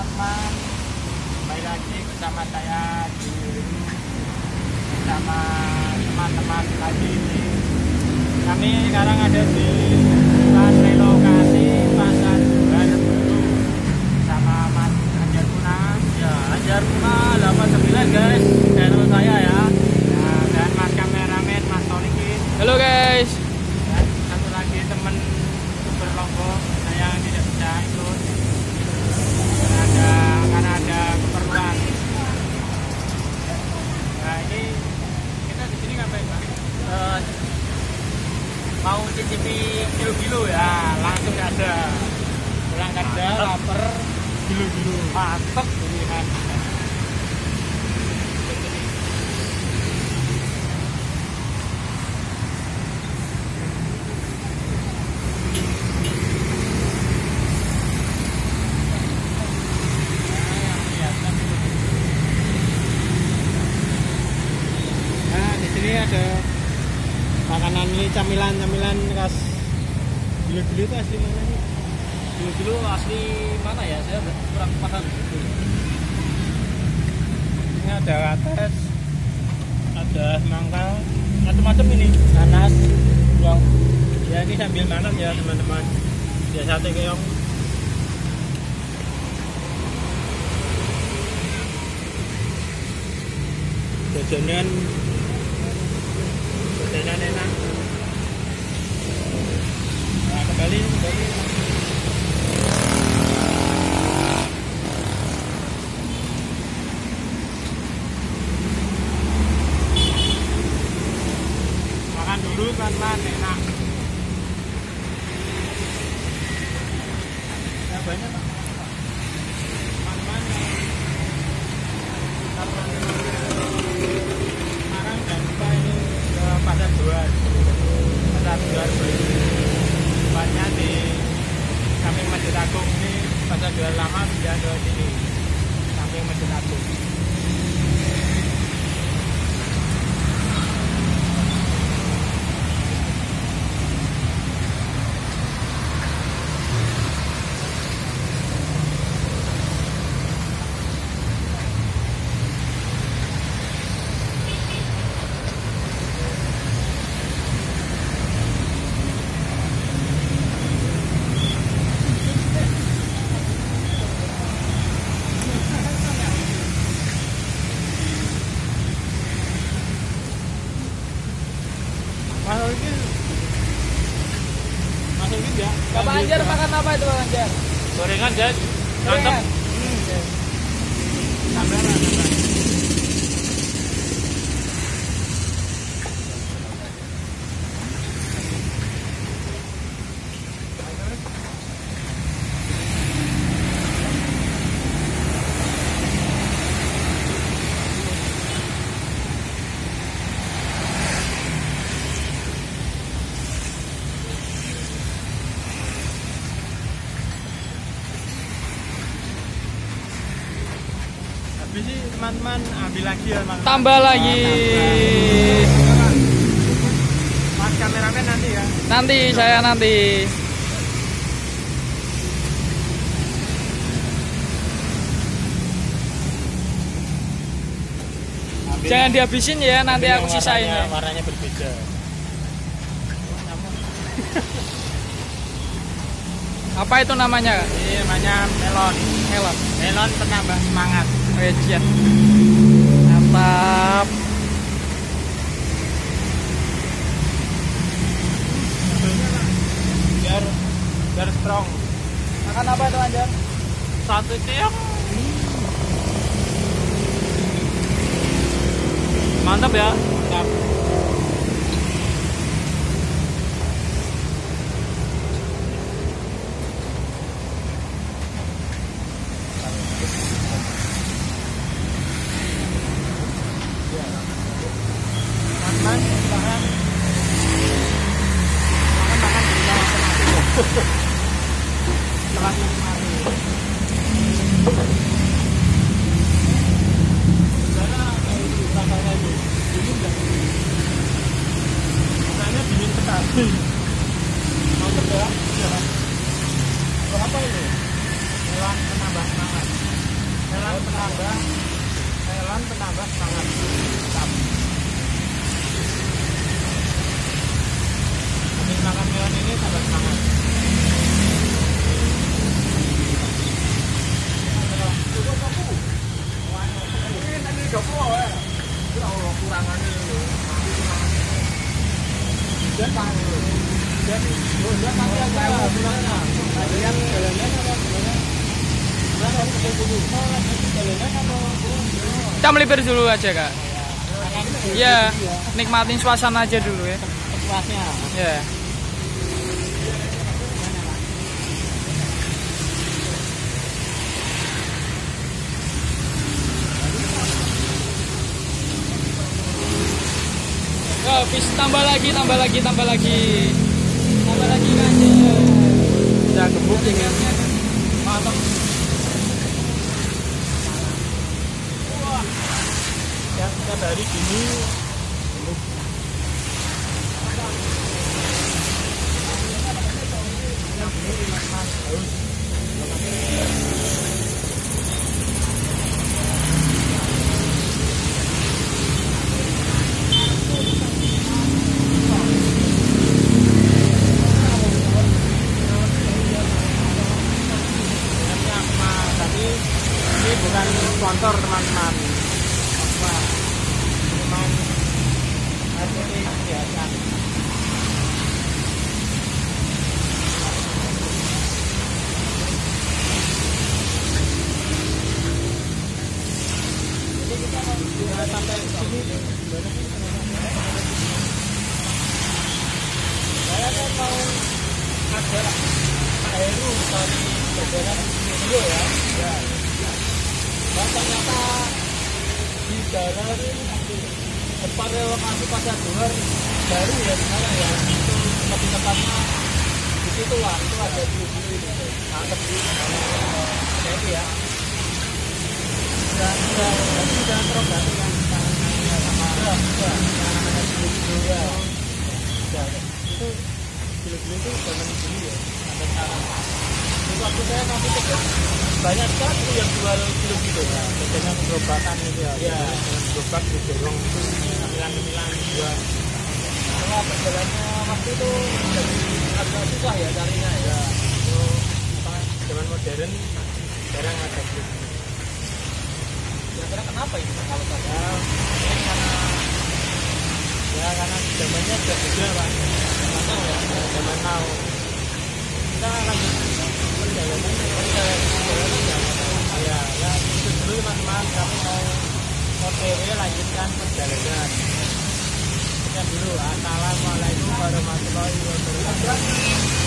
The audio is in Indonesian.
teman-teman Kembali lagi bersama saya di Bersama teman-teman lagi ini Kami sekarang ada di Jalan relokasi Pasar Baru. Sama Mas Anjar Kuna. Ya, Anjar Kuna 89 guys, channel saya ya. Nah, Dan Mas kameramen Mas Tolikin Halo guys. dan satu lagi teman super lombok saya tidak bisa ikut karena ada karena ada keperluan nah ini kita di sini ngapain pak Eh, mau cicipi kilo-kilo ya. nah langsung ada pulang kerja lapar gilu-gilu mantep pilihan Nah, di sini ada makanan ini camilan-camilan khas gilo-gilo itu asli mana sih? Kilo-kilo asli mana ya? Saya kurang paham. Ini ada atas, ada semangka, macam-macam ini, nanas, buang. Ya ini sambil makan ya teman-teman. Ya sate keong. Jajanan enak. Nah, kembali, kembali. makan dulu pelan-pelan enak ya banyak pak sekarang lupa ini pasar jual pasar jual di masjid agung ini lama sini samping masjid agung masuk ini ya Bapak Anjar makan apa itu Bapak Anjar? gorengan jas Gorengan? Habis sih teman-teman ambil lagi ya teman Tambah lagi. mas kameramen nanti ya Nanti saya nanti. Ambil Jangan yang- dihabisin ya, nanti ambil aku sisain warnanya, ya. warnanya berbeda Apa itu namanya? ini namanya melon Melon. penambah semangat Wejian. Mantap. biar biar strong Makan apa itu Anjar? satu tiang Mantap ya. mantap Teman-teman, silahkan. Silahkan makan di rumah masing-masing. Setelah menikmati. Sana, eh, rasanya itu. Dingin nggak? penambah melon penambah semangat tetap habis makan melon ini tambah semangat Kita melipir dulu aja kak. Iya, nikmatin suasana aja dulu ya. Ya. Ya, bis tambah lagi, tambah lagi, tambah lagi. Tambah lagi kan. Udah gebuk ya. Mantap. Wah. Ya, kita dari gini Sebenarnya sama tapi ini bukan sponsor teman-teman apa cuman hasil kegiatan jadi kita mau ya, sampai sini gimana sih saya kan mau ada dari dulu ya. Ya. Dan ternyata di ini depan relokasi pasar luar baru ya sekarang ya itu lebih tepatnya di situ lah itu ada di sini nangkep di ya itu ya sudah berarti sudah terobati kan tangannya sama ya sudah itu dulu itu zaman dulu ya sampai sekarang. Itu waktu saya masih kecil banyak sekali yang jual kilo gitu. Ya biasanya gerobatan gitu ya. Ya gerobak di dorong itu cemilan-cemilan jual setelah perjalannya waktu itu jadi agak susah ya carinya ya. Itu apa zaman modern jarang ada gitu kira-kira kenapa itu kalau saya mungkin karena ya karena zamannya sudah beda pak now ya zaman now kita lanjut perjalanan perjalanan ya ya dulu teman-teman kami mau OTW lanjutkan perjalanan sekian dulu assalamualaikum warahmatullahi wabarakatuh